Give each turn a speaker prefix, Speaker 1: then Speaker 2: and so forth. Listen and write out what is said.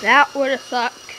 Speaker 1: that
Speaker 2: uh, would have sucked.